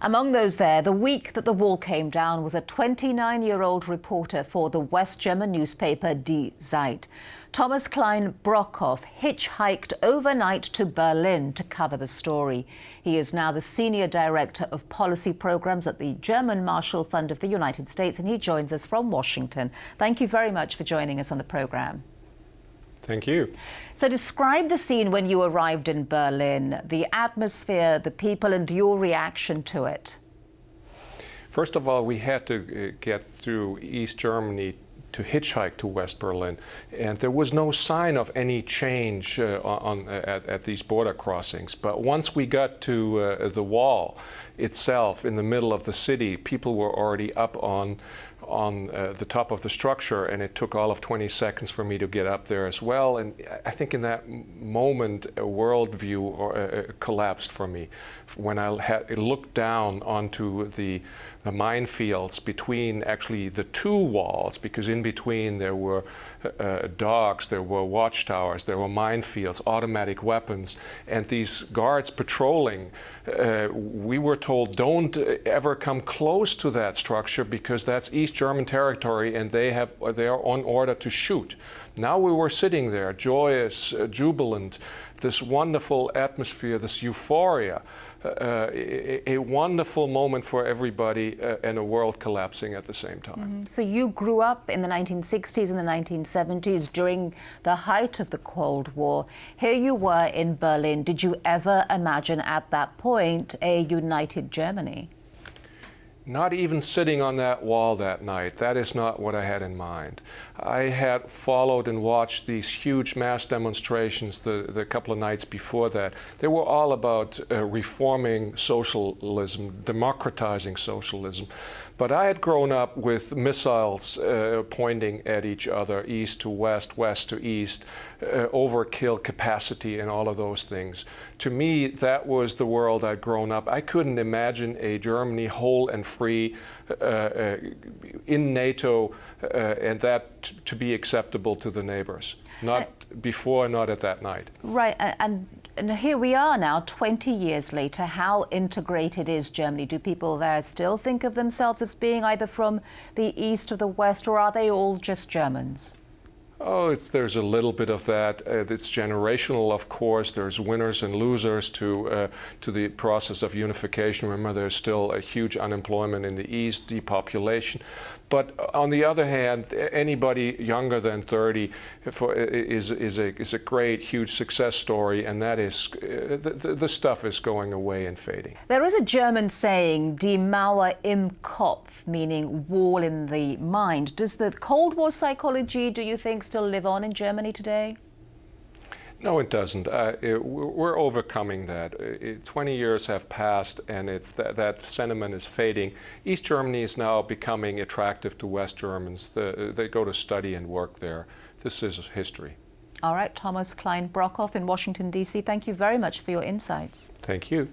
Among those there, the week that the wall came down was a 29 year old reporter for the West German newspaper Die Zeit. Thomas Klein Brockhoff hitchhiked overnight to Berlin to cover the story. He is now the Senior Director of Policy Programs at the German Marshall Fund of the United States, and he joins us from Washington. Thank you very much for joining us on the program. Thank you. So, describe the scene when you arrived in Berlin, the atmosphere, the people, and your reaction to it. First of all, we had to uh, get through East Germany to hitchhike to West Berlin, and there was no sign of any change uh, on, at, at, these border crossings. But once we got to uh, the wall itself in the middle of the city, people were already up on on uh, the top of the structure, and it took all of 20 seconds for me to get up there as well. And I think in that moment, a worldview or, uh, uh, collapsed for me when I had looked down onto the, the minefields between actually the two walls, because in between there were uh, uh docks, there were watchtowers, there were minefields, automatic weapons, and these guards patrolling. Uh, we were told, don't ever come close to that structure because that's East German territory and they, have, they are on order to shoot. Now we were sitting there, joyous, uh, jubilant, this wonderful atmosphere, this euphoria, uh, a, a, wonderful moment for everybody uh, and a world collapsing at the same time. Mm -hmm. So you grew up in the 1960s and the 1970s during the height of the Cold War. Here you were in Berlin. Did you ever imagine at that point a united Germany? Not even sitting on that wall that night. That is not what I had in mind. I had followed and watched these huge mass demonstrations the, the couple of nights before that. They were all about uh, reforming socialism, democratizing socialism. But I had grown up with missiles uh, pointing at each other, east to west, west to east, uh, overkill capacity, and all of those things. To me, that was the world I'd grown up. I couldn't imagine a Germany whole and free uh, uh in NATO, uh, and that to be acceptable to the neighbors. Not before, not at that night. Right, and and here we are now, 20 years later. How integrated is Germany? Do people there still think of themselves as being either from the east or the west, or are they all just Germans? Oh, there's a little bit of that. Uh, it's generational, of course. There's winners and losers to uh, to the process of unification. Remember, there's still a huge unemployment in the East, depopulation. But on the other hand, anybody younger than 30 for, is, is, a, is a great, huge success story, and that is, uh, the, the stuff is going away and fading. There is a German saying, Die Mauer im Kopf, meaning wall in the mind. Does the Cold War psychology, do you think, still live on in Germany today? No, it doesn't. Uh, it, we're overcoming that. It, 20 years have passed, and it's that, that sentiment is fading. East Germany is now becoming attractive to West Germans. The, they go to study and work there. This is history. All right, Thomas Kleine-Brockhoff in Washington, D.C., thank you very much for your insights. Thank you.